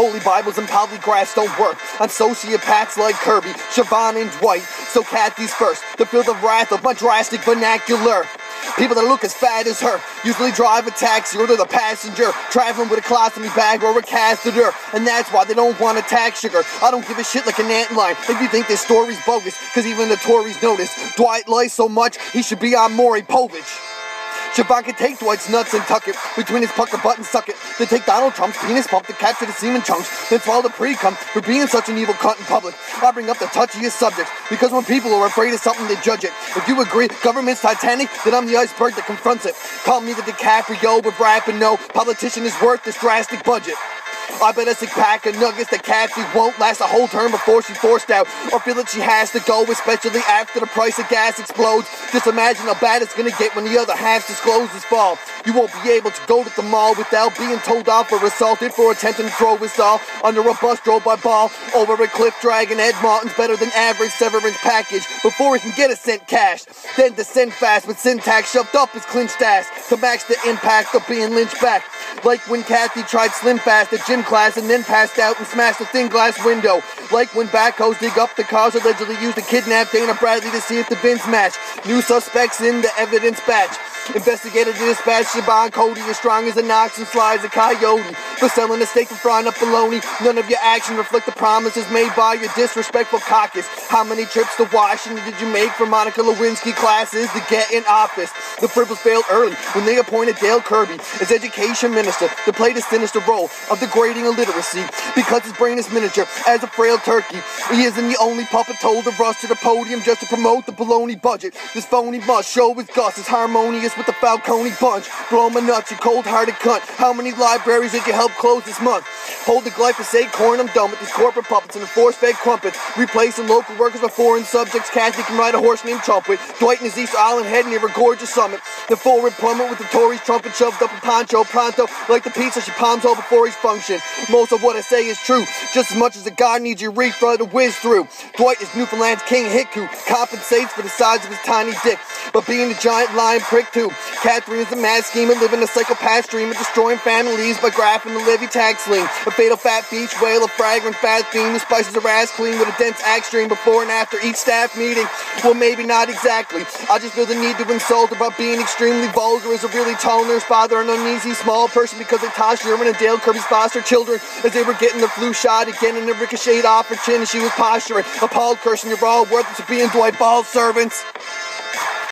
Holy Bibles and polygraphs don't work on sociopaths like Kirby, Siobhan, and Dwight. So Cathy's first to feel the wrath of my drastic vernacular. People that look as fat as her usually drive a taxi or they're the passenger, traveling with a colostomy bag or a catheter. And that's why they don't want to tax sugar. I don't give a shit like an ant line. If you think this story's bogus, because even the Tories notice Dwight lies so much, he should be on Maury Povich. Can take Dwight's nuts and tuck it between his pucker butt and suck it. Then take Donald Trump's penis pump to capture the semen chunks. Then swallow the pre-cum for being such an evil cunt in public. I bring up the touchiest subjects because when people are afraid of something, they judge it. If you agree government's Titanic, then I'm the iceberg that confronts it. Call me the DiCaprio with rap and no politician is worth this drastic budget. I bet a sick pack of nuggets that Cathy won't last a whole term before she forced out or feel that she has to go, especially after the price of gas explodes. Just imagine how bad it's gonna get when the other half discloses fall. You won't be able to go to the mall without being told off or assaulted for attempting to throw us all under a bus drove by ball over a cliff dragging Ed Martin's better than average severance package before he can get a cent cash. Then descend fast with syntax shoved up his clenched ass to match the impact of being lynched back. Like when Cathy tried Slim Fast at gym class and then passed out and smashed a thin glass window. Like when backhoes dig up the cars allegedly used to kidnap Dana Bradley to see if the bins match. New suspects in the evidence batch. Investigator dispatch Siobhan Coady as strong as an ox and sly as a coyote. For selling a steak for frying up bologna. None of your actions reflect the promises made by your disrespectful caucus. How many trips to Washington did you make for Monica Lewinsky classes to get in office? The Fribbles failed early when they appointed Dale Kirby as education minister to play the sinister role of illiteracy because his brain is miniature as a frail turkey. He isn't the only puppet told to rush to the podium just to promote the baloney budget. This phony must show his guts is harmonious with the Falcone bunch. Blow my nuts, you cold-hearted cunt. How many libraries did you help close this month? Hold the glyphosate corn, I'm done with these corporate puppets and the force-fed crumpets. Replacing local workers with foreign subjects. Cathy can ride a horse named Trumpet. Dwight in his East Island head near a gorgeous summit. The forward plummet with the Tories trumpet shoved up a poncho pronto. Like the pizza she palms over before he's function. Most of what I say is true, just as much as a god needs your reefer to whiz through. Dwight is Newfoundland's King Hiku, compensates for the size of his tiny dick. But being a giant lion prick too. Catherine is a mad schemer, living a psychopath dream of destroying families by graphing the levy tax lien. A fatal fat beach whale, a fragrant fat fiend who spices her ass clean with a dense axe stream before and after each staff meeting. Well, maybe not exactly. I just feel the need to insult about being extremely vulgar as a really tall nurse father, an uneasy small person because they tossed Sherman and Dale Kirby's foster children as they were getting the flu shot again and it ricocheted off her chin and she was posturing. Appalled cursing, you're all worthless of being Dwight Ball's servants.